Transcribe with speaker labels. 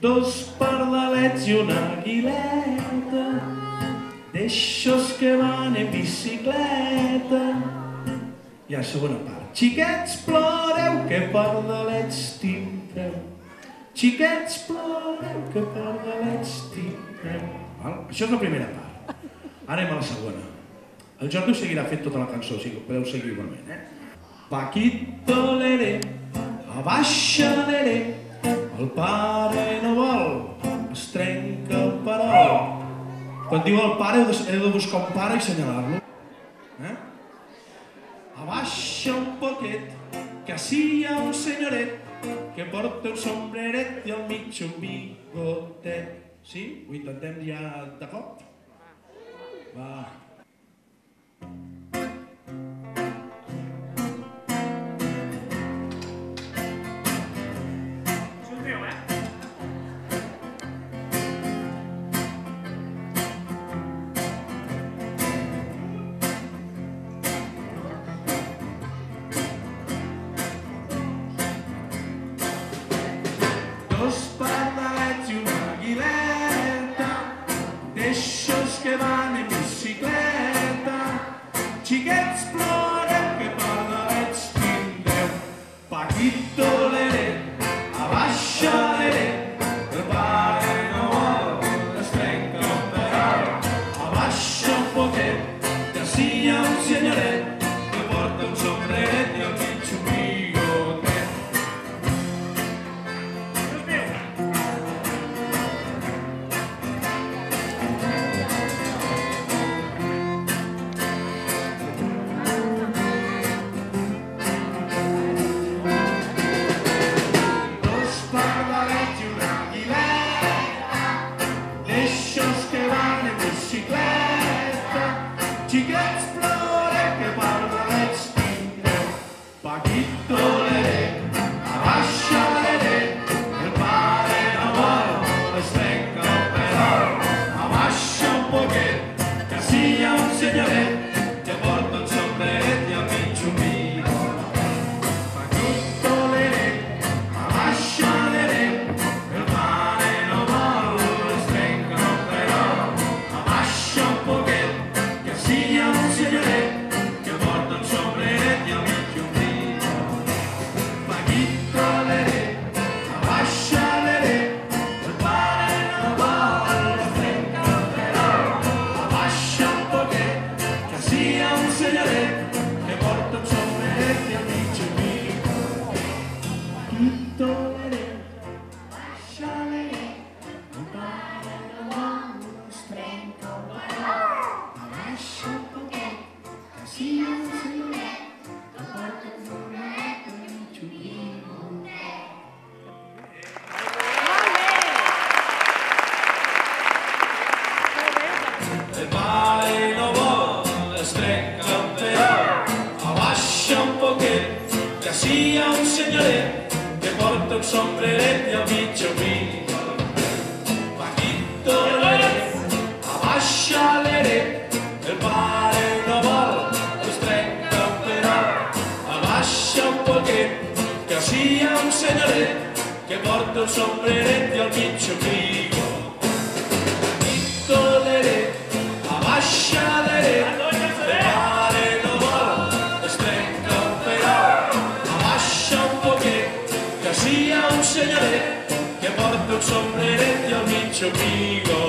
Speaker 1: dos pardalets i una aguileta, d'eixos que van en bicicleta. I a la segona part. Xiquets, ploreu, que pardalets tindreu. Xiquets, ploreu, que pardalets tindreu. Això és la primera part. Anem a la segona. El Jordi seguirà fent tota la cançó, o sigui que podeu seguir igualment, eh? Paquito abaixa l'ere, el pare no vol, es trenca el perol. Quan diu el pare heu de, buscar un pare i assenyalar-lo. Eh? Abaixa un poquet, que ací hi ha un senyoret que porta un sombreret i al mig un bigotet. Sí? Ho intentem ja de cop? Va. Paquito el El pare no vol, es trenca el perol. Abaixa un poquet, que ací hi ha un senyoret que porta un sombreret i al mig un bigot. Paquito l'ere, abaixa l'ere, el pare no vol, es trenca el perol. Abaixa un poquet, que ací hi ha un senyoret que porta un sombreret i al mig un bigot. Hi ha un senyoret